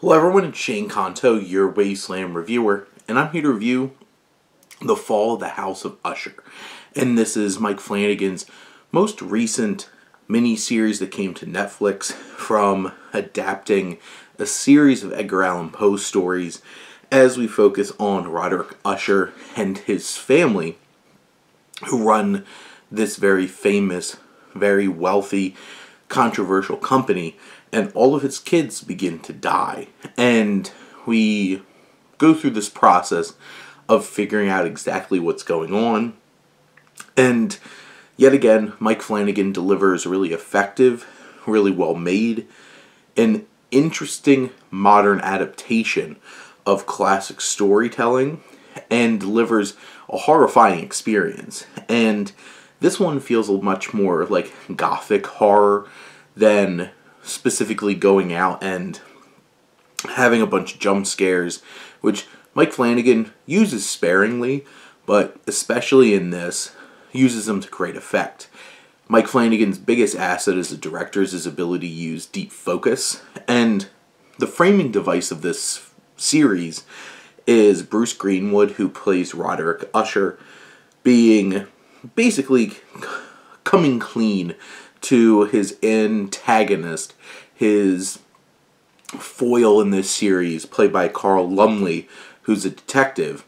Hello everyone, it's Shane Kanto, your Wasteland reviewer, and I'm here to review The Fall of the House of Usher. And this is Mike Flanagan's most recent mini-series that came to Netflix from adapting a series of Edgar Allan Poe stories as we focus on Roderick Usher and his family who run this very famous, very wealthy, controversial company and all of his kids begin to die. And we go through this process of figuring out exactly what's going on. And yet again, Mike Flanagan delivers really effective, really well made, an interesting modern adaptation of classic storytelling and delivers a horrifying experience. And this one feels much more like gothic horror than specifically going out and having a bunch of jump scares, which Mike Flanagan uses sparingly, but especially in this, uses them to great effect. Mike Flanagan's biggest asset as a director is his ability to use deep focus, and the framing device of this series is Bruce Greenwood, who plays Roderick Usher, being basically coming clean to his antagonist, his foil in this series, played by Carl Lumbly, who's a detective.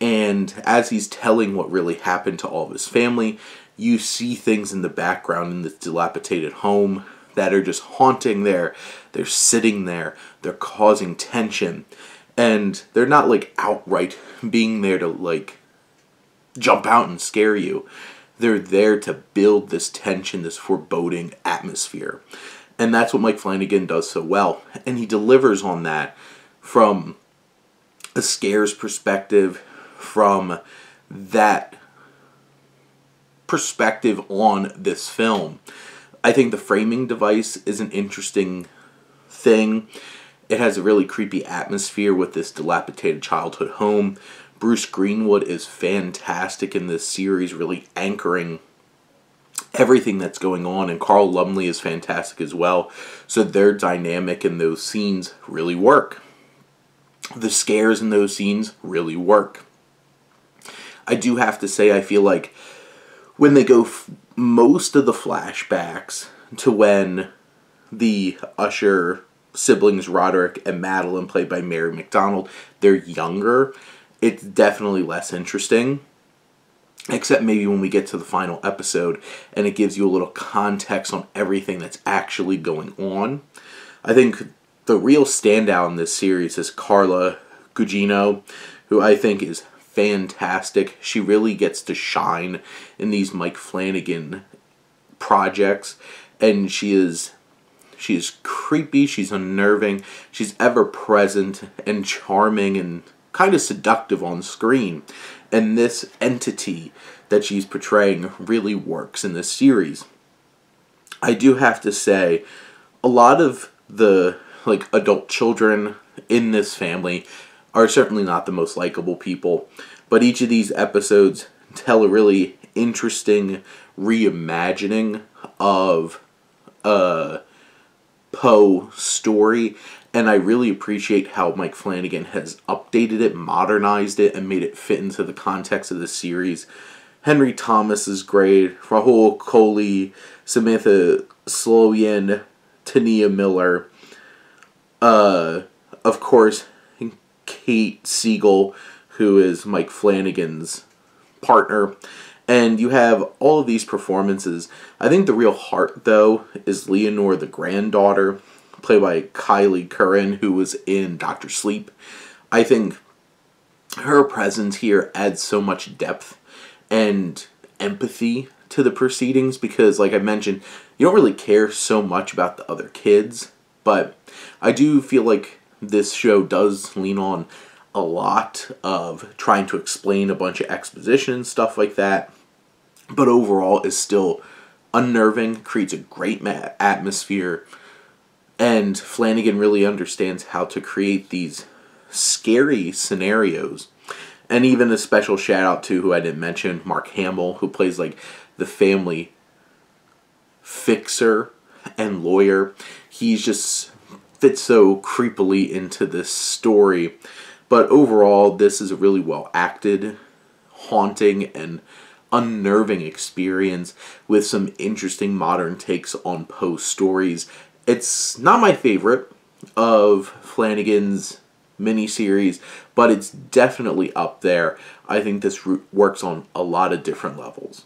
And as he's telling what really happened to all of his family, you see things in the background in this dilapidated home that are just haunting there. They're sitting there. They're causing tension. And they're not like outright being there to like jump out and scare you. They're there to build this tension, this foreboding atmosphere. And that's what Mike Flanagan does so well. And he delivers on that from a scares perspective, from that perspective on this film. I think the framing device is an interesting thing. It has a really creepy atmosphere with this dilapidated childhood home Bruce Greenwood is fantastic in this series, really anchoring everything that's going on, and Carl Lumbly is fantastic as well. So their dynamic in those scenes really work. The scares in those scenes really work. I do have to say, I feel like when they go most of the flashbacks to when the Usher siblings, Roderick and Madeline, played by Mary McDonnell, they're younger it's definitely less interesting. Except maybe when we get to the final episode and it gives you a little context on everything that's actually going on. I think the real standout in this series is Carla Gugino, who I think is fantastic. She really gets to shine in these Mike Flanagan projects and she is she is creepy, she's unnerving, she's ever present and charming and kind of seductive on screen. And this entity that she's portraying really works in this series. I do have to say, a lot of the like adult children in this family are certainly not the most likable people, but each of these episodes tell a really interesting reimagining of a Poe story and I really appreciate how Mike Flanagan has updated it, modernized it, and made it fit into the context of the series. Henry Thomas is great. Rahul Kohli, Samantha Sloyan, T'Nia Miller. Uh, of course, Kate Siegel, who is Mike Flanagan's partner. And you have all of these performances. I think the real heart, though, is Lenore, the granddaughter played by Kyliegh Curran, who was in Doctor Sleep. I think her presence here adds so much depth and empathy to the proceedings because, like I mentioned, you don't really care so much about the other kids, but I do feel like this show does lean on a lot of trying to explain a bunch of exposition and stuff like that, but overall is still unnerving, creates a great atmosphere and Flanagan really understands how to create these scary scenarios. And even a special shout out to who I didn't mention, Mark Hamill, who plays like the family fixer and lawyer. He's just fits so creepily into this story. But overall, this is a really well acted, haunting, and unnerving experience with some interesting modern takes on Poe stories. It's not my favorite of Flanagan's miniseries, but it's definitely up there. I think this works on a lot of different levels.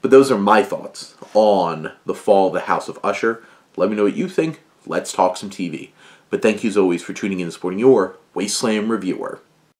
But those are my thoughts on The Fall of the House of Usher. Let me know what you think. Let's talk some TV. But thank you as always for tuning in and supporting your Wasteland Reviewer.